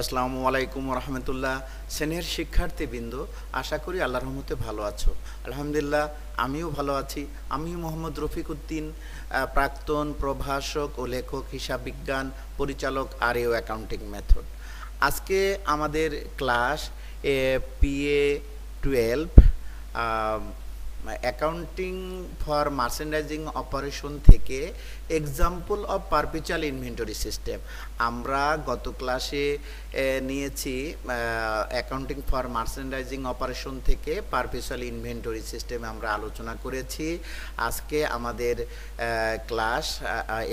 আসসালামু আলাইকুম রহমতুল্লাহ। সেনের শিক্ষার্থীবৃন্দ, আশা করি আল্লাহর রহমতে ভালো আছো। আলহামদুলিল্লাহ, আমিও ভালো আছি। আমি মোহাম্মদ রফিক উদ্দিন প্রাক্তন প্রভাষক ও লেখক, হিসাব বিজ্ঞান পরিচালক আর এও অ্যাকাউন্টিং মেথড। আজকে আমাদের class PA twelve accounting for merchandising operation থেকে example of perpetual inventory system আমরা গত ক্লাসে নিয়েছি অ্যাকাউন্টিং ফর মার্চেন্ডাইজিং অপারেশন থেকে পারপিচুয়াল ইনভেন্টরি সিস্টেমে আমরা আলোচনা করেছি। আজকে আমাদের class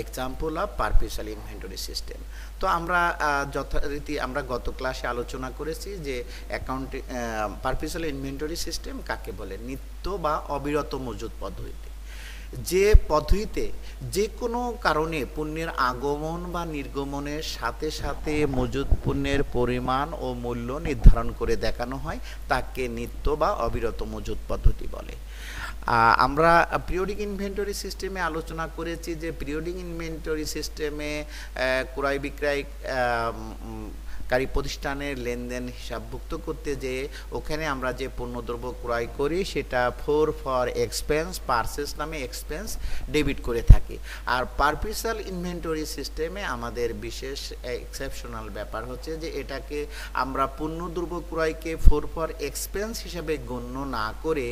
example of perpetual inventory system তো আমরা যথারীতি আমরা গত ক্লাসে আলোচনা করেছি যে অ্যাকাউন্টিং পারপিচুয়াল ইনভেন্টরি সিস্টেম কাকে বলে? নিত্য বা অবিরত মজুদ পদ্ধতি যে পদ্ধতিতে যে কোনো কারণে পণ্যের আগমন বা নির্গমনের সাথে সাথে মজুদ পণ্যের পরিমাণ ও মূল্য নির্ধারণ করে দেখানো হয়, তাকে নিত্য বা অবিরত মজুদ পদ্ধতি বলে। আমরা পিরিয়ডিক ইনভেন্টরি সিস্টেমে আলোচনা করেছি যে পিরিয়ডিক ইনভেন্টরি সিস্টেমে ক্রয় বিক্রয় কারী প্রতিষ্ঠানের লেনদেন হিসাবভুক্ত করতে যে ওখানে আমরা যে পণ্যদ্রব্য ক্রয় করি, সেটা ফোর ফর এক্সপেন্স পারচেস নামে এক্সপেন্স ডেবিট করে থাকি। আর পারপিসাল ইনভেন্টরি সিস্টেমে আমাদের বিশেষ এক্সেপশনাল ব্যাপার হচ্ছে যে এটাকে আমরা পণ্যদ্রব্য ক্রয়কে ফোর ফর এক্সপেন্স হিসাবে গণ্য না করে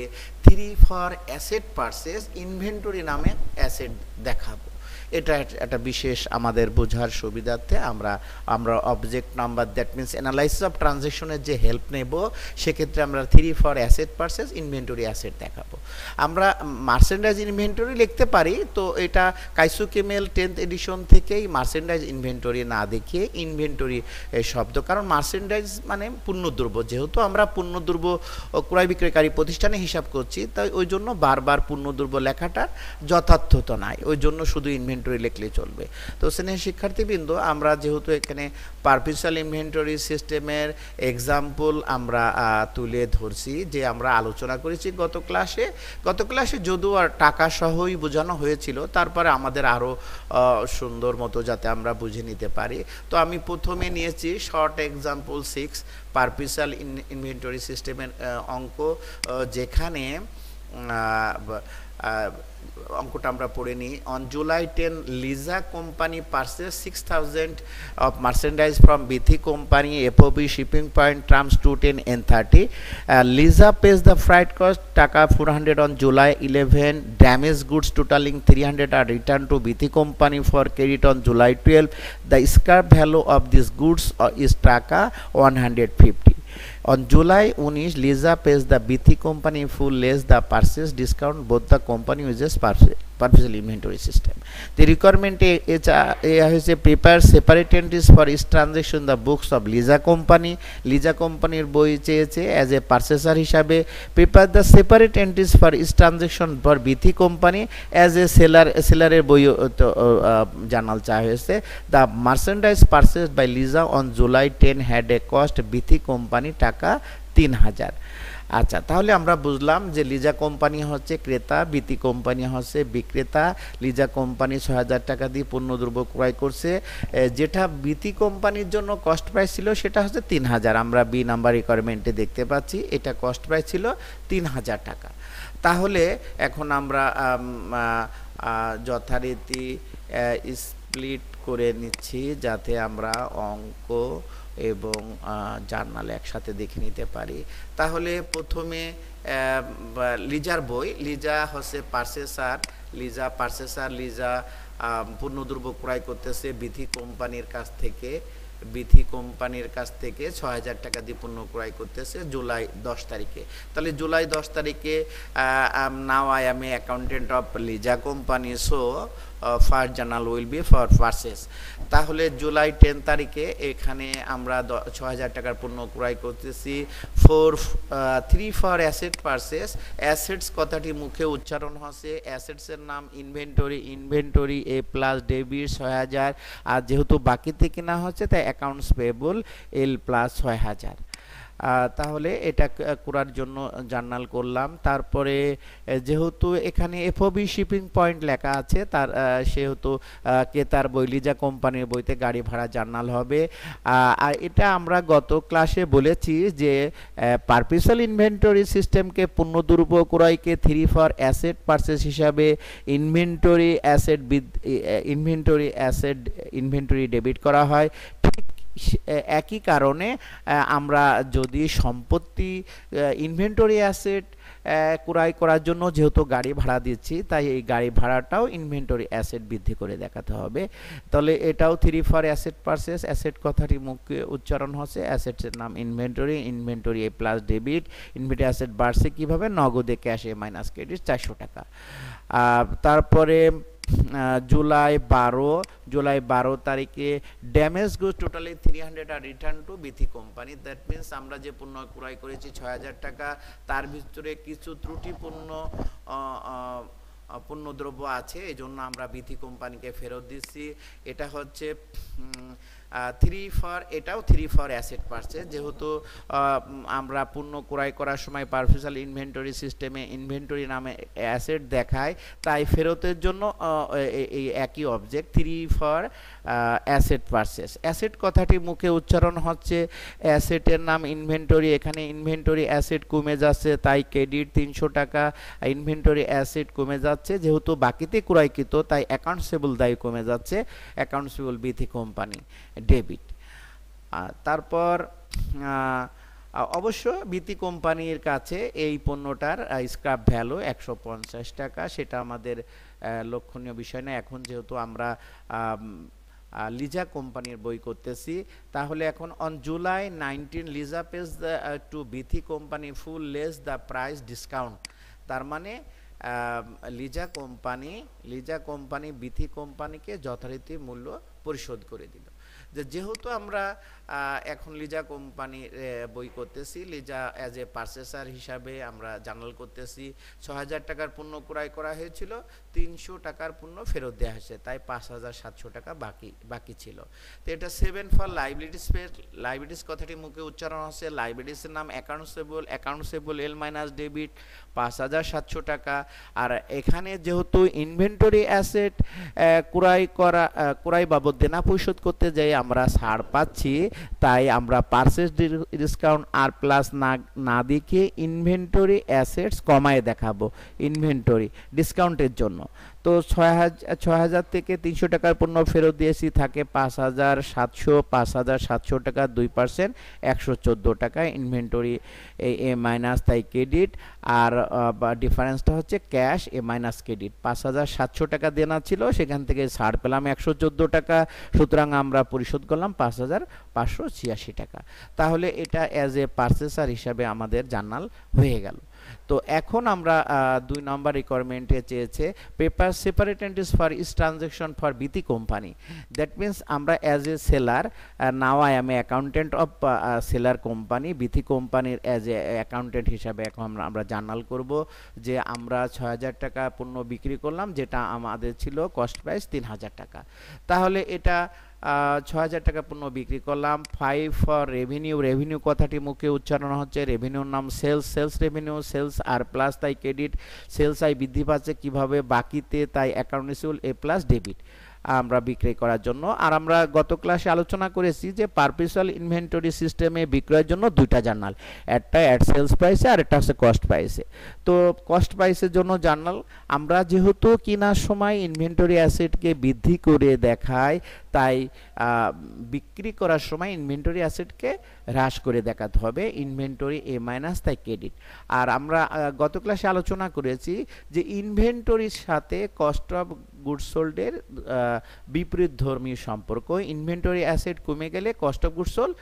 three for asset purchase inventory নামে অ্যাসেট দেখাবো। এটা এক- একটা বিশেষ আমাদের বোঝার সুবিধার্থে আমরা আমরা object number that means analysis of ট্রানজেকশনের যে হেল্প নেব, সেক্ষেত্রে আমরা three for asset purchase inventory asset দেখাবো। আমরা মার্সেন্ডাইজ ইনভেন্টরি লিখতে পারি, তো এটা কাইসুকেমেল টেন্থ এডিশন থেকেই মার্সেন্ডাইজ ইনভেন্টরি না দেখিয়ে ইনভেন্টরি শব্দ, কারণ মার্সেন্ডাইজ মানে পণ্যদ্রব্য। যেহেতু আমরা পণ্যদ্রব্য ক্রয় বিক্রয়কারী প্রতিষ্ঠানে হিসাব করছি, তাই ওই জন্য বারবার পণ্যদ্রব্য লেখাটার যথার্থতা নাই। ওই জন্য শুধু ইনভেন্টরি লিখলে চলবে। তো স্নেহ শিক্ষার্থীবৃন্দ, আমরা যেহেতু এখানে পারপিচুয়াল ইনভেন্টরি সিস্টেমের এক্সাম্পল আমরা তুলে ধরছি যে আমরা আলোচনা করেছি গত ক্লাসে গত ক্লাসে যদিও আর টাকা সহই বোঝানো হয়েছিল, তারপরে আমাদের আরও সুন্দর মতো যাতে আমরা বুঝে নিতে পারি। তো আমি প্রথমে নিয়েছি short example six perpetual inventory সিস্টেমের অঙ্ক যেখানে অঙ্কটা আমরা পড়ে নিই। On July ten Liza company purchase six thousand of merchandise from Bithi company FOB shipping point terms two ten n thirty Liza pays the freight cost taka four hundred on July eleven damage goods totaling three hundred are return to Bithi company for credit on July twelve the scrap value of this goods is taka one hundred fifty on July উনিশ Liza pays the Bithi company full less the purchase discount both the company uses perpetual inventory system the রিকোয়ারমেন্টে এয়া হয়েছে prepare separate entries for each transaction the books of Liza company Liza কোম্পানির বই চেয়েছে as a purchaser হিসাবে prepare the separate entries for each transaction for Bithi company as a seller সেলারের বই তো জানাল চা হয়েছে। The merchandise purchase by Liza on July ten had a cost Bithi company taka তিন হাজার। আচ্ছা তাহলে আমরা বুঝলাম যে লিজা কোম্পানি হচ্ছে ক্রেতা, বিতি কোম্পানি হচ্ছে বিক্রেতা। লিজা কোম্পানি ছয় হাজার টাকা দিয়ে পণ্যদ্রব্য ক্রয় করছে। যেটা বিতি কোম্পানির জন্য কস্ট প্রাইস ছিল সেটা হচ্ছে তিন হাজার। আমরা বি নাম্বার রিকোয়ারমেন্টে দেখতে পাচ্ছি, এটা কস্ট প্রাইস ছিল তিন হাজার টাকা। তাহলে এখন আমরা যথারীতি স্প্লিট করে নিচ্ছি যাতে আমরা অঙ্ক এবং জার্নাল একসাথে দেখে নিতে পারি। তাহলে প্রথমে লিজার বই, লিজা হচ্ছে পার্সেসার, লিজা পার্সেসার, লিজা পণ্যদ্রব্য ক্রয় করতেছে বিথি কোম্পানির কাছ থেকে। বিথি কোম্পানির কাছ থেকে ছ হাজার টাকা দিয়ে পণ্য ক্রয় করতেছে জুলাই দশ তারিখে। তাহলে জুলাই দশ তারিখে now I a accountant of Liza company so first journal will be for purchase তাহলে জুলাই টেন তারিখে এখানে আমরা ছ হাজার টাকার পণ্য ক্রয় করতেছি। Four three for asset purchase asset কথাটি মুখে উচ্চারণ হচ্ছে। অ্যাসেটসের নাম inventory inventory A plus debit ছয় হাজার। আর যেহেতু বাকিতে কিনা হচ্ছে, তাই অ্যাকাউন্টস পেবল এল প্লাস ছয় হাজার। তাহলে এটা করার জন্য জার্নাল করলাম। তারপরে যেহেতু এখানে এফওবি শিপিং পয়েন্ট লেখা আছে তার সেহেতু আহ, কেতার বই লিজা কোম্পানির বইতে গাড়ি ভাড়া জার্নাল হবে। আর এটা আমরা গত ক্লাসে বলেছি যে পারপিসাল ইনভেন্টরি সিস্টেমকে পূর্ণ দুর্ব ক্রয়কে থ্রি ফর অ্যাসেট পারচেস হিসাবে inventory asset inventory asset inventory debit করা হয়। ঠিক একই কারণে আমরা যদি সম্পত্তি ইনভেন্টরি অ্যাসেট ক্রয় করার জন্য যেহেতু গাড়ি ভাড়া দিচ্ছি, তাই এই গাড়ি ভাড়াটাও ইনভেন্টরি অ্যাসেট বৃদ্ধি করে দেখাতে হবে। তাহলে এটাও three for asset purchase asset কথাটি মুখে উচ্চারণ হচ্ছে অ্যাসেটের নাম inventory inventory A plus debit inventory asset বাড়ছে কীভাবে? নগদে ক্যাশে মাইনাস ক্রেডিট চারশো টাকা। তারপরে জুলাই বারো জুলাই বারো তারিখে damage goods totally three hundred are return to Bithi company that means আমরা যে পণ্য ক্রয় করেছি ছয় হাজার টাকা, তার ভিতরে কিছু ত্রুটিপূর্ণ পণ্যদ্রব্য আছে এই জন্য আমরা বিথি কোম্পানিকে ফেরত দিচ্ছি। এটা হচ্ছে থ্রি ফর এটাও থ্রি ফর অ্যাসেট পারচেজ যেহেতু আমরা পণ্য ক্রয় করার সময় পারফেশাল ইনভেন্টরি সিস্টেমে ইনভেন্টরি নামে অ্যাসেট দেখায় তাই ফেরতের জন্য এই একই object three for asset purchase asset কথাটি মুখে উচ্চারণ হচ্ছে অ্যাসেটের নাম ইনভেন্টরি এখানে ইনভেন্টরি অ্যাসেট কমে যাচ্ছে, তাই ক্রেডিট তিনশো টাকা ইনভেন্টরি অ্যাসেট কমে যাচ্ছে। যেহেতু বাকিতে ক্রয়কৃত, তাই অ্যাকাউন্টসেবল দায়ী কমে যাচ্ছে অ্যাকাউন্টসেবল বিথি কোম্পানি ডেবিট তারপর অবশ্য বিতি কোম্পানির কাছে এই পণ্যটার স্ক্র্যাপ ভ্যালু একশো পঞ্চাশ টাকা, সেটা আমাদের লক্ষণীয় বিষয় না। এখন যেহেতু আমরা লিজা কোম্পানির বই করতেছি, তাহলে এখন on July nineteen Liza pays to Bithi company full less the price discount তার মানে লিজা কোম্পানি লিজা কোম্পানি বিথি কোম্পানিকে যথারীতি মূল্য পরিশোধ করে দিল। যে যেহেতু আমরা এখন লিজা কোম্পানির আহ, বই করতেছি লিজা অ্যাজ এ পারচেসার হিসাবে আমরা জানাল করতেছি। ছ হাজার টাকার পণ্য ক্রয় করা হয়েছিল তিনশো টাকার পণ্য ফেরত দেওয়া হয়েছে তাই পাঁচ হাজার সাতশো টাকা বাকি বাকি ছিল। তো এটা seven for liabilities pay liabilities কথাটি মুখে উচ্চারণ হচ্ছে লাইবিলিটিসের নাম অ্যাকাউন্টসেবল অ্যাকাউন্টসেবল এল মাইনাস ডেবিট পাঁচ হাজার সাতশো টাকা। আর এখানে যেহেতু ইনভেন্টরি অ্যাসেট ক্রয় করা ক্রয় বাবদ দেনা পরিশোধ করতে যাই আমরা ছাড় পাচ্ছি, তাই আমরা পারচেস ডিসকাউন্ট আর প্লাস না না দেখে ইনভেন্টরি অ্যাসেটস কমায় দেখাবো ইনভেন্টরি ডিসকাউন্টের জন্য। তো ছয় হাজার ছয় হাজার থেকে তিনশো টাকার পণ্য ফেরত দিয়েছি, থাকে পাঁচ হাজার সাতশো, পাঁচ হাজার সাতশো টাকা, দুই পার্সেন্ট, একশো চোদ্দ টাকা ইনভেন্টরি এ মাইনাস তাই ক্রেডিট আর ডিফারেন্সটা হচ্ছে ক্যাশ এ মাইনাস ক্রেডিট পাঁচ হাজার সাতশো টাকা দেনা ছিল, সেখান থেকে ছাড় পেলাম একশো চোদ্দ টাকা, সুতরাং আমরা পরিশোধ করলাম পাঁচ হাজার পাঁচশো ছিয়াশি টাকা। তাহলে এটা অ্যাজ এ পারচেসার হিসাবে আমাদের জার্নাল হয়ে গেল। তো এখন আমরা দুই নম্বর রিকোয়ারমেন্টে চেয়েছে prepare separate entries for each transaction for Bithi company that means আমরা as a seller now I am accountant of seller company Bithi কোম্পানির অ্যাজ এ অ্যাকাউন্টেন্ট হিসাবে এখন আমরা আমরা জার্নাল করব যে আমরা ছয় হাজার টাকা পণ্য বিক্রি করলাম, যেটা আমাদের ছিল কস্ট প্রাইস তিন হাজার টাকা। তাহলে এটা ছ হাজার টাকা পণ্য বিক্রি করলাম। ফাইভ ফর রেভিনিউ রেভিনিউ কথাটি মুখে উচ্চারণ হচ্ছে। রেভিনিউর নাম sales sales revenue sales R plus তাই ক্রেডিট সেলস আই বৃদ্ধি পাচ্ছে। কীভাবে? বাকিতে তাই account receivable A plus debit আমরা বিক্রি করার জন্য। আর আমরা গত ক্লাসে আলোচনা করেছি যে পারপিসাল ইনভেন্টরি সিস্টেমে বিক্রয়ের জন্য দুইটা জার্নাল, একটা অ্যাট সেলস প্রাইসে আর একটা হচ্ছে কস্ট প্রাইসে তো কস্ট প্রাইসের জন্য জার্নাল, আমরা যেহেতু কেনার সময় ইনভেন্টরি অ্যাসেটকে বৃদ্ধি করে দেখায় তাই বিক্রি করার সময় ইনভেন্টরি অ্যাসেটকে হ্রাস করে দেখাতে হবে ইনভেন্টরি এ মাইনাস তাই ক্রেডিট আর আমরা গত ক্লাসে আলোচনা করেছি যে ইনভেন্টরির সাথে কস্ট অফ গুডস সোল্ডের বিপরীত ধর্মী সম্পর্ক। ইনভেন্টরি অ্যাসেট কমে গেলে কস্ট অফ গুডস সোল্ড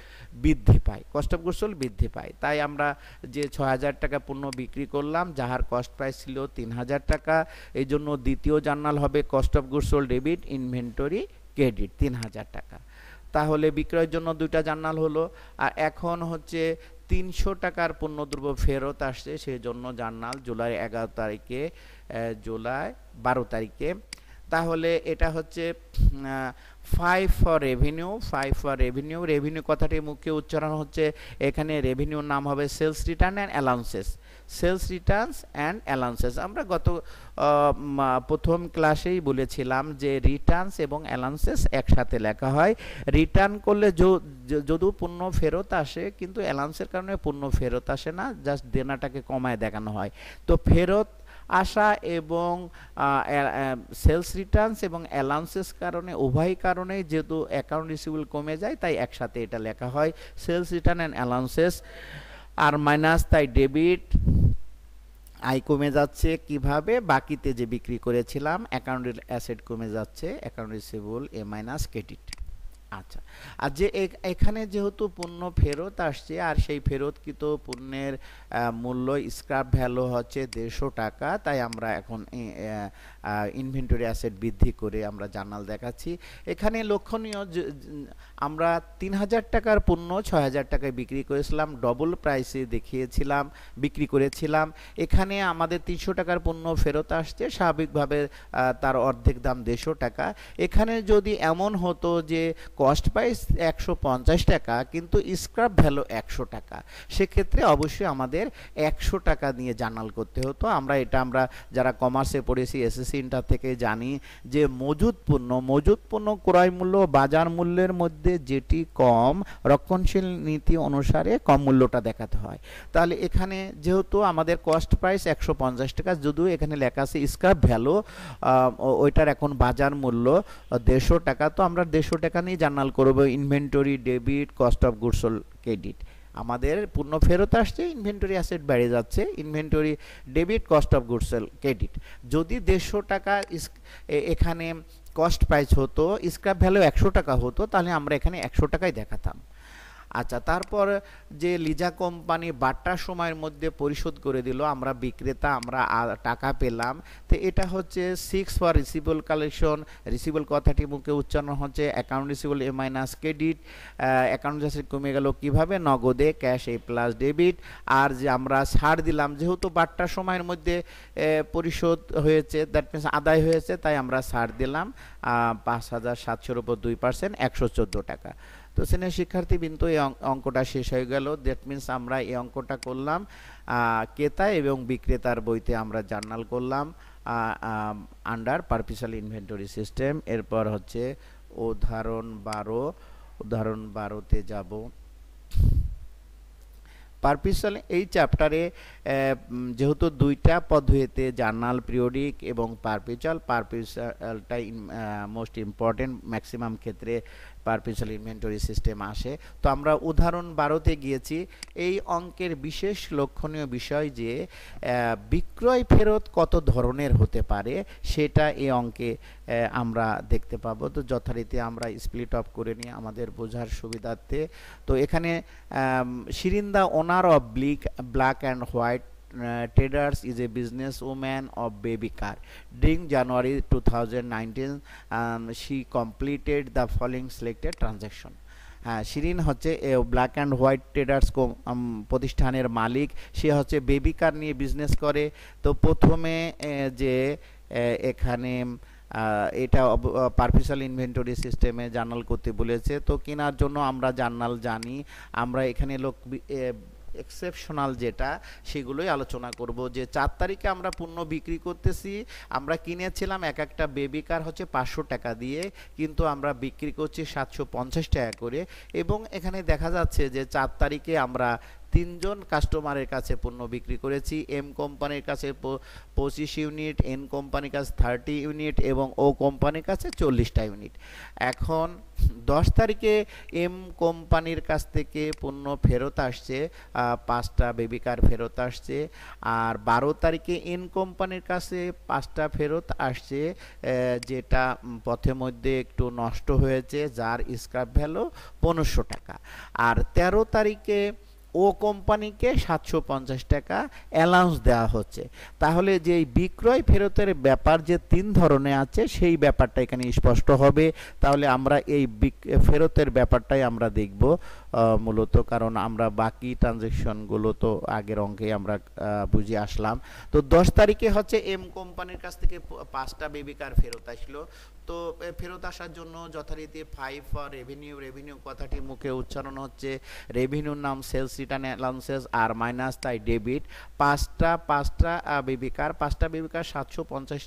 বৃদ্ধি পায়, কস্ট অফ গুডস সোল্ড বৃদ্ধি পায়। তাই আমরা যে ছ হাজার টাকা পণ্য বিক্রি করলাম, যাহার কস্ট প্রাইস ছিল তিন হাজার টাকা, এই জন্য দ্বিতীয় জার্নাল হবে cost of goods sold debit, inventory credit, তিন হাজার টাকা। তাহলে বিক্রয়ের জন্য দুইটা জার্নাল হলো, আর এখন হচ্ছে তিনশো টাকার পণ্যদ্রব্য ফেরত আসছে সেই জন্য জার্নাল জুলাই এগারো তারিখে জুলাই বারো তারিখে। তাহলে এটা হচ্ছে five for revenue five for revenue revenue কথাটি মুখ্য উচ্চারণ হচ্ছে, এখানে রেভিনিউর নাম হবে sales return and allowances sales returns and allowances আমরা গত প্রথম ক্লাসেই বলেছিলাম যে রিটার্নস এবং অ্যালাউন্সেস একসাথে লেখা হয়। রিটার্ন করলে যদিও পণ্য ফেরত আসে, কিন্তু অ্যালাউন্সের কারণে পণ্য ফেরত আসে না জাস্ট দেনাটাকে কমায় দেখানো হয়। তো ফেরত আসা এবং সেলস রিটার্নস এবং অ্যালাউন্সেস কারণে, উভয় কারণে যেহেতু অ্যাকাউন্ট রিসিভেবল কমে যায়, তাই একসাথে এটা লেখা হয়। Sales return and allowances R minus তাই ডেবিট আয় কমে যাচ্ছে কীভাবে? বাকিতে যে বিক্রি করেছিলাম অ্যাকাউন্টের অ্যাসেট কমে যাচ্ছে account receivable A minus credit আচ্ছা। আর যে এখানে যেহেতু পণ্য ফেরত আসছে, আর সেই ফেরতকৃত পণ্যের মূল্য স্ক্র্যাপ ভ্যালু হচ্ছে দেড়শো টাকা, তাই আমরা এখন ইনভেন্টরি অ্যাসেট বৃদ্ধি করে আমরা জার্নাল দেখাচ্ছি। এখানে লক্ষণীয় আমরা তিন হাজার টাকার পণ্য ছয় হাজার টাকায় বিক্রি করেছিলাম ডবল প্রাইসে দেখিয়েছিলাম, বিক্রি করেছিলাম। এখানে আমাদের তিনশো টাকার পণ্য ফেরত আসছে, স্বাভাবিকভাবে তার অর্ধেক দাম দেড়শো টাকা। এখানে যদি এমন হতো যে কস্ট প্রাইস একশো পঞ্চাশ টাকা, কিন্তু স্ক্র্যাপ ভ্যালু একশো টাকা, সেক্ষেত্রে অবশ্যই আমাদের একশো টাকা নিয়ে জার্নাল করতে হতো। আমরা এটা আমরা যারা কমার্সে পড়েছি এসএসসি ইন্টার থেকে জানি যে মজুদ পণ্য মজুদ পণ্য ক্রয় মূল্য বাজার মূল্যের মধ্যে যেটি কম, রক্ষণশীল নীতি অনুসারে কম মূল্যটা দেখাতে হয়। তাহলে এখানে যেহেতু আমাদের কস্ট প্রাইস একশো পঞ্চাশ টাকা, যদিও এখানে লেখা আছে স্ক্রাপ ভ্যালু ওইটার এখন বাজার মূল্য দেড়শো টাকা, তো আমরা দেড়শো টাকা নিয়ে জার্নাল করব inventory debit cost of goods credit আমাদের পূর্ণ ফেরত আসছে ইনভেন্টরি অ্যাসেট বেড়ে যাচ্ছে inventory debit cost of goods credit যদি দেড়শো টাকা এখানে কস্ট প্রাইস হতো স্ক্র্যাপ ভ্যালু একশো টাকা হতো, তাহলে আমরা এখানে একশো টাকাই দেখাতাম। আচ্ছা তারপর যে লিজা কোম্পানি বাট্টার সময়ের মধ্যে পরিশোধ করে দিল, আমরা বিক্রেতা, আমরা টাকা পেলাম, তো এটা হচ্ছে six for receivable collection receivable কথাটি মুখে উচ্চারণ হচ্ছে account receivable A minus credit account receive কমে গেল কীভাবে? নগদে ক্যাশ এ প্লাস ডেবিট আর যে আমরা ছাড় দিলাম, যেহেতু বাট্টার সময়ের মধ্যে পরিশোধ হয়েছে দ্যাট মিনস আদায় হয়েছে, তাই আমরা ছাড় দিলাম পাঁচ হাজার সাতশোর উপর দুই পার্সেন্ট একশো চোদ্দ টাকা। তো শ্রেণির শিক্ষার্থীবৃন্দ এই অঙ্কটা শেষ হয়ে গেল। দ্যাট মিন্স আমরা এই অঙ্কটা করলাম। ক্রেতা এবং বিক্রেতার বইতে আমরা জার্নাল করলাম। আন্ডার পারপিসাল ইনভেন্টরি সিস্টেম এরপর হচ্ছে উদাহরণ বারো। উদাহরণ বারোতে যাব। পারপিসাল এই চ্যাপ্টারে যেহেতু দুইটা পদ্ধতিতে জার্নাল পিরিয়ডিক এবং পারপিচাল পারপিচালটাই মোস্ট ইম্পর্টেন্ট ম্যাক্সিমাম ক্ষেত্রে পারপিচাল ইনভেন্টরি সিস্টেম আসে। তো আমরা উদাহরণ বারোতে গিয়েছি, এই অঙ্কের বিশেষ লক্ষণীয় বিষয় যে বিক্রয় ফেরত কত ধরনের হতে পারে, সেটা এই অঙ্কে আমরা দেখতে পাবো। তো যথারীতি আমরা স্প্লিট অফ করে নিই আমাদের বোঝার সুবিধার্থে। তো এখানে সিরিন্দা owner of bleak black and white uh, traders is a businesswoman of baby car. During january 2019 um, she completed the following selected transaction. হ্যাঁ শিরিন হচ্ছে ব্ল্যাক অ্যান্ড হোয়াইট ট্রেডার্স প্রতিষ্ঠানের মালিক। সে হচ্ছে বেবি কার নিয়ে বিজনেস করে। তো প্রথমে যে এখানে এটা পারফিসাল ইনভেন্টরি সিস্টেমে জার্নাল করতে বলেছে। তো কেনার জন্য আমরা জার্নাল জানি। আমরা এখানে লোক এক্সেপশনাল যেটা, সেগুলোই আলোচনা করব। যে চার তারিখে আমরা পণ্য বিক্রি করতেছি, আমরা কিনেছিলাম এক একটা বেবি কার হচ্ছে পাঁচশো টাকা দিয়ে, কিন্তু আমরা বিক্রি করছি সাতশো পঞ্চাশ টাকা করে। এবং এখানে দেখা যাচ্ছে যে চার তারিখে আমরা তিনজন কাস্টমারের কাছে পণ্য বিক্রি করেছি এম কোম্পানির কাছে পঁচিশ ইউনিট এন কোম্পানির কাছে থার্টি ইউনিট এবং ও কোম্পানির কাছে চল্লিশটা ইউনিট এখন দশ তারিখে এম কোম্পানির কাছ থেকে পণ্য ফেরত আসছে পাঁচটা বেবি কার ফেরত আসছে, আর বারো তারিখে এন কোম্পানির কাছে পাঁচটা ফেরত আসছে যেটা পথের মধ্যে একটু নষ্ট হয়েছে, যার স্ক্র্যাপ ভ্যালু পনেরোশো টাকা। আর তেরো তারিখে ও কোম্পানিকে সাতশো পঞ্চাশ টাকা অ্যালাউন্স দেওয়া হচ্ছে। তাহলে যে বিক্রয় ফেরতের ব্যাপার যে তিন ধরনের আছে, সেই ব্যাপারটা এখানে স্পষ্ট হবে। তাহলে আমরা এই ফেরতের ব্যাপারটাই আমরা দেখব মূলত কারণ আমরা বাকি ট্রানজেকশনগুলো তো আগের অঙ্কে আমরা বুঝে আসলাম। তো দশ তারিখে হচ্ছে এম কোম্পানির কাছ থেকে পাঁচটা বেবি কার ফেরত আসলো। তো ফেরত আসার জন্য যথারীতি ফাইভ ফর রেভিনিউ রেভিনিউ কথাটি মুখে উচ্চারণ হচ্ছে। রেভিনিউর নাম sales return allowances R minus তাই ডেবিট পাঁচটা পাঁচটা বেবি কার পাঁচটা বেবি কার সাতশো পঞ্চাশ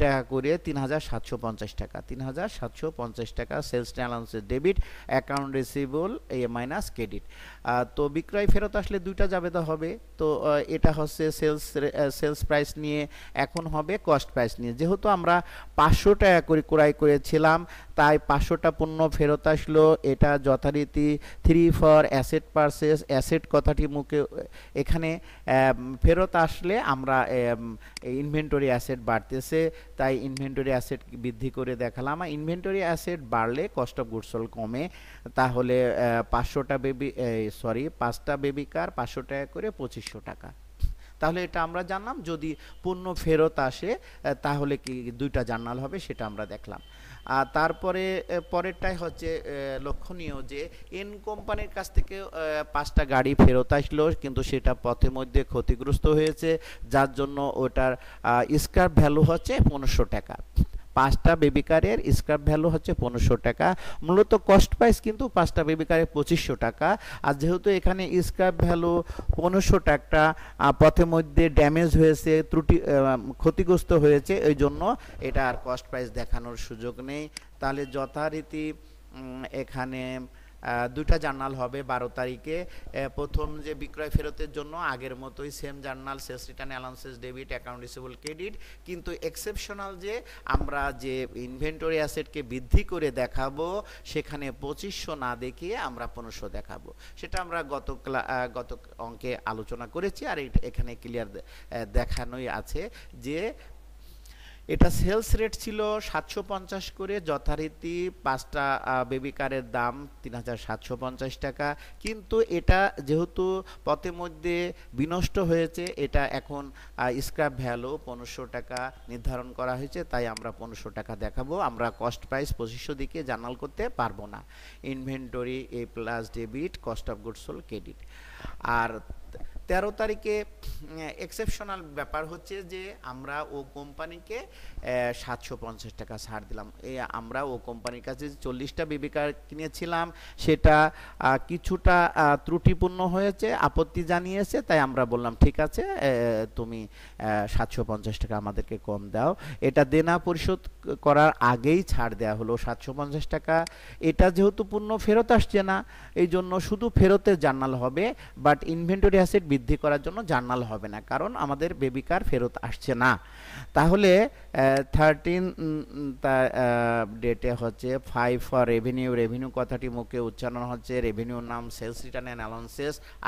টাকা করে তিন হাজার সাতশো পঞ্চাশ টাকা। তিন হাজার সাতশো পঞ্চাশ টাকা sales allowances debit account receivable A minus credit তো বিক্রয় ফেরত আসলে দুইটা জাবেদা হবে। তো এটা হচ্ছে সেলস সেলস প্রাইস নিয়ে, এখন হবে কস্ট প্রাইস নিয়ে। যেহেতু আমরা পাঁচশো টাকা করে ক্রয় করেছিলাম, তাই পাঁচশোটা পণ্য ফেরত আসলো। এটা যথারীতি three for asset purchase asset কথাটি মুখে, এখানে ফেরত আসলে আমরা ইনভেন্টরি অ্যাসেট বাড়তেছে, তাই ইনভেন্টরি অ্যাসেট বৃদ্ধি করে দেখালাম। আর ইনভেন্টরি অ্যাসেট বাড়লে কস্ট অফ গুডসল কমে। তাহলে পাঁচশোটা বেবি সরি পাঁচটা বেবি কার পাঁচশো টাকা করে পঁচিশশো টাকা। তাহলে এটা আমরা জানলাম। যদি পণ্য ফেরত আসে তাহলে কি দুইটা জার্নাল হবে সেটা আমরা দেখলাম। আর তারপরে পরেরটাই হচ্ছে লক্ষণীয় যে এন কোম্পানির কাছ থেকে পাঁচটা গাড়ি ফেরত আসলো, কিন্তু সেটা পথে মধ্যে ক্ষতিগ্রস্ত হয়েছে, যার জন্য ওটার স্ক্র্যাপ ভ্যালু হচ্ছে পনেরোশো টাকা। পাঁচটা বেবিকারের স্ক্র্যাপ ভ্যালু হচ্ছে পনেরোশো টাকা। মূলত কস্ট প্রাইস কিন্তু পাঁচটা বেবি কারের পঁচিশশো টাকা। আর যেহেতু এখানে স্ক্র্যাপ ভ্যালু পনেরোশো টাকা পথে মধ্যে ড্যামেজ হয়েছে, ত্রুটি ক্ষতিগ্রস্ত হয়েছে, এই জন্য এটা আর কস্ট প্রাইস দেখানোর সুযোগ নেই। তাহলে যথারীতি এখানে দুইটা জার্নাল হবে বারো তারিখে। প্রথম যে বিক্রয় ফেরতের জন্য, আগের মতোই same journal sales return allowances debit account receivable credit কিন্তু এক্সেপশনাল যে আমরা যে ইনভেন্টরি অ্যাসেটকে বৃদ্ধি করে দেখাবো, সেখানে পঁচিশশো না দেখিয়ে আমরা পনেরোশো দেখাবো। সেটা আমরা গত গত অঙ্কে আলোচনা করেছি, আর এখানে ক্লিয়ার দেখানোই আছে যে এটা সেলস রেট ছিল সাতশো পঞ্চাশ করে, যথারীতি পাঁচটা বেবি কারের দাম তিন হাজার সাতশো পঞ্চাশ টাকা। কিন্তু এটা যেহেতু পথের মধ্যে বিনষ্ট হয়েছে, এটা এখন স্ক্র্যাপ ভ্যালু পনেরোশো টাকা নির্ধারণ করা হয়েছে, তাই আমরা পনেরোশো টাকা দেখাবো। আমরা কস্ট প্রাইস পঁচিশশো দিকে জানাল করতে পারব না। Inventory A plus debit cost of goods sold credit আর তেরো তারিখে এক্সেপশনাল ব্যাপার হচ্ছে যে আমরা ও কোম্পানিকে সাতশো পঞ্চাশ টাকা ছাড় দিলাম। আমরা ও কোম্পানির কাছে চল্লিশটা বেবি কার কিনেছিলাম, সেটা কিছুটা ত্রুটিপূর্ণ হয়েছে, আপত্তি জানিয়েছে, তাই আমরা বললাম, ঠিক আছে তুমি সাতশো পঞ্চাশ টাকা আমাদেরকে কম দাও। এটা দেনা পরিশোধ করার আগেই ছাড় দেওয়া হলো, সাতশো পঞ্চাশ টাকা। এটা যেহেতু পূর্ণ ফেরত আসছে না এই জন্য শুধু ফেরতের জার্নাল হবে বাট ইনভেন্টরি অ্যাসেট বৃদ্ধি করার জন্য জার্নাল হবে না, কারণ আমাদের বেবি কার ফেরত আসছে না। তাহলে থার্টিন ডেটে হচ্ছে ফাইভ ফর রেভিনিউ রেভিনিউ কথাটি মুখে উচ্চারণ হচ্ছে রেভিনিউর নাম sales return and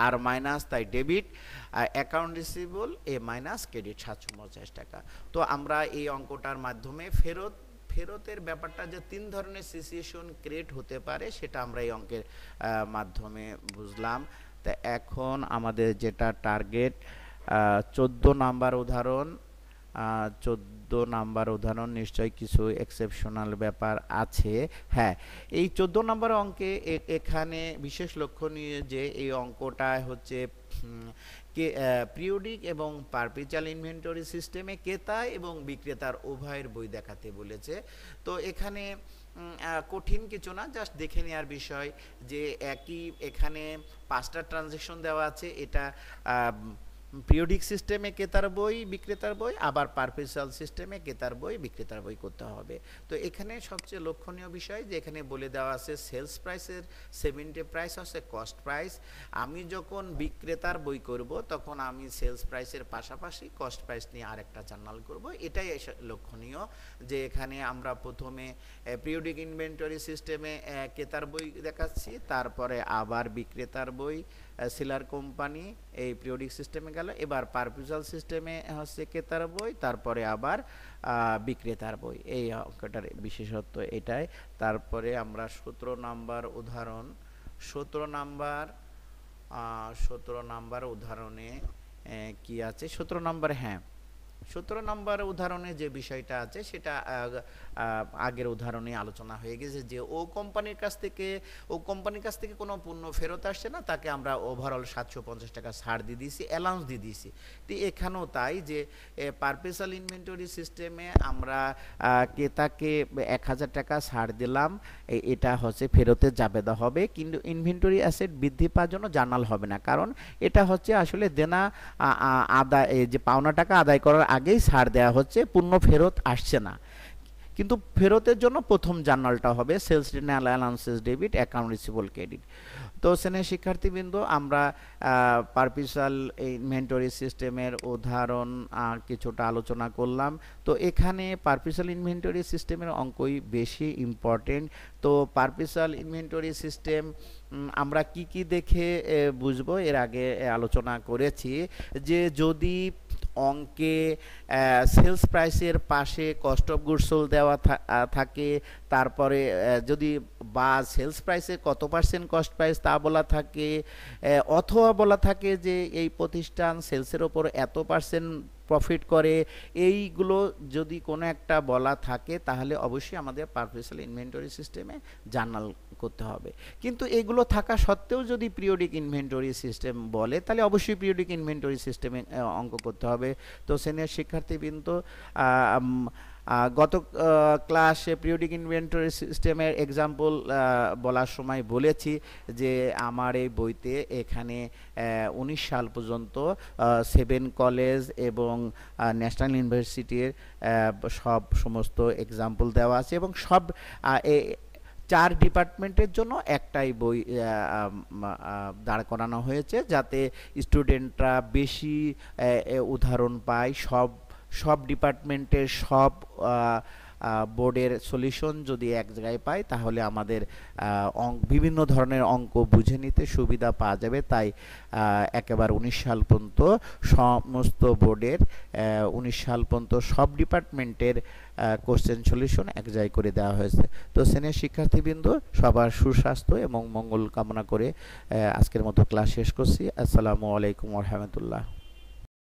R minus তাই debit account receivable A minus credit সাতশো পঞ্চাশ টাকা। তো আমরা এই অঙ্কটার মাধ্যমে ফেরত, ফেরতের ব্যাপারটা যে তিন ধরনের সিচুয়েশন ক্রিয়েট হতে পারে, সেটা আমরা এই অঙ্কের মাধ্যমে বুঝলাম। তা এখন আমাদের যেটা টার্গেট চোদ্দ নাম্বার উদাহরণ চোদ্দ নাম্বার উদাহরণ নিশ্চয়ই কিছু এক্সেপশনাল ব্যাপার আছে। হ্যাঁ এই চোদ্দ নাম্বার অঙ্কে এখানে বিশেষ লক্ষণীয় যে এই অঙ্কটা হচ্ছে কে পিরিয়ডিক এবং পারপিচাল ইনভেন্টরি সিস্টেমে ক্রেতা এবং বিক্রেতার উভয়ের বই দেখাতে বলেছে। তো এখানে কঠিন কিছু না জাস্ট দেখে নেওয়ার বিষয় যে একই এখানে পাঁচটা ট্রানজেকশন দেওয়া আছে, এটা পিরিয়ডিক সিস্টেমে ক্রেতার বই, বিক্রেতার বই, আবার পারপেশাল সিস্টেমে ক্রেতার বই, বিক্রেতার বই করতে হবে। তো এখানে সবচেয়ে লক্ষণীয় বিষয় যে এখানে বলে দেওয়া আছে সেলস প্রাইসের সেভেন্টি প্রাইস হচ্ছে কস্ট প্রাইস আমি যখন বিক্রেতার বই করব, তখন আমি সেলস প্রাইসের পাশাপাশি কস্ট প্রাইস নিয়ে আরেকটা জার্নাল করব। এটাই লক্ষণীয় যে এখানে আমরা প্রথমে পিরিয়ডিক ইনভেন্টরি সিস্টেমে ক্রেতার বই দেখাচ্ছি, তারপরে আবার বিক্রেতার বই সেলার কোম্পানি, এই পিরিয়ডিক সিস্টেমে গেল। এবার পারপিউজাল সিস্টেমে হচ্ছে ক্রেতার বই, তারপরে আবার বিক্রেতার বই। এই অঙ্কটার বিশেষত্ব এটাই। তারপরে আমরা সতেরো নাম্বার উদাহরণ, সতেরো নাম্বার সতেরো নাম্বার উদাহরণে কি আছে? সতেরো নাম্বার হ্যাঁ। সতেরো নম্বর উদাহরণে যে বিষয়টা আছে, সেটা আগের উদাহরণে আলোচনা হয়ে গেছে যে ও কোম্পানির কাছ থেকে, ও কোম্পানির কাছ থেকে কোনো পণ্য ফেরত আসছে না, তাকে আমরা ওভারঅল সাতশো পঞ্চাশ টাকা ছাড় দিয়ে দিয়েছি অ্যালাউন্স দিয়ে দিয়েছি। তো এখানেও তাই যে পারপেসাল ইনভেন্টরি সিস্টেমে আমরা ক্রেতাকে এক হাজার টাকা ছাড় দিলাম এটা হচ্ছে ফেরতের জাবেদা হবে, কিন্তু ইনভেন্টরি অ্যাসেট বৃদ্ধি পাওয়ার জন্য জার্নাল হবে না, কারণ এটা হচ্ছে আসলে দেনা আদায় যে পাওনা টাকা আদায় করার আগেই ছাড় দেওয়া হচ্ছে, পূর্ণ ফেরত আসছে না। কিন্তু ফেরতের জন্য প্রথম জার্নালটা হবে sales return allowances debit account receivable credit তো সেনে শিক্ষার্থীবৃন্দ, আমরা পারপিসাল ইনভেন্টরি সিস্টেমের উদাহরণ কিছুটা আলোচনা করলাম। তো এখানে পারপিসাল ইনভেন্টরি সিস্টেমের অঙ্কই বেশি ইম্পর্টেন্ট তো পারপিসাল ইনভেন্টরি সিস্টেম আমরা কি কি দেখে বুঝব? এর আগে আলোচনা করেছি যে যদি অঙ্কে সেলস প্রাইসের পাশে কস্ট অফ গুডস সোল দেওয়া থাকে। তারপরে যদি বা সেলস প্রাইসে কত পার্সেন্ট কস্ট প্রাইস তা বলা থাকে অথবা বলা থাকে যে এই প্রতিষ্ঠান সেলসের ওপর এত পার্সেন্ট প্রফিট করে, এইগুলো যদি কোনো একটা বলা থাকে, তাহলে অবশ্যই আমাদের পারফেশনাল ইনভেন্টরি সিস্টেমে জার্নাল করতে হবে। কিন্তু এগুলো থাকা সত্ত্বেও যদি পিরিয়ডিক ইনভেন্টরি সিস্টেম বলে, তাহলে অবশ্যই পিরিয়ডিক ইনভেন্টরি সিস্টেমে অঙ্ক করতে হবে। তো সিনিয়র শিক্ষার্থীবৃন্দ গত ক্লাসে পিরিয়ডিক ইনভেন্টরি সিস্টেমের এক্সাম্পল বলার সময় বলেছি যে আমার এই বইতে এখানে উনিশ সাল পর্যন্ত সেভেন কলেজ এবং ন্যাশনাল ইউনিভার্সিটির সব সমস্ত এক্সাম্পল দেওয়া আছে এবং সব চার ডিপার্টমেন্টের জন্য একটাই বই দাঁড় করানো হয়েছে যাতে স্টুডেন্টরা বেশি উদাহরণ পায়। সব সব ডিপার্টমেন্টের সব বোর্ডের সলিউশন যদি এক জায়গায় পাই, তাহলে আমাদের বিভিন্ন ধরনের অঙ্ক বুঝে নিতে সুবিধা পাওয়া যাবে। তাই একেবারে উনিশ সাল পর্যন্ত সমস্ত বোর্ডের উনিশ সাল পর্যন্ত সব ডিপার্টমেন্টের কোশ্চেন সলিউশন এক জায়গায় করে দেওয়া হয়েছে। তো শ্রেণির শিক্ষার্থীবৃন্দ, সবার সুস্বাস্থ্য এবং মঙ্গল কামনা করে আজকের মতো ক্লাস শেষ করছি। আসসালামু আলাইকুম রহমতুল্লাহ।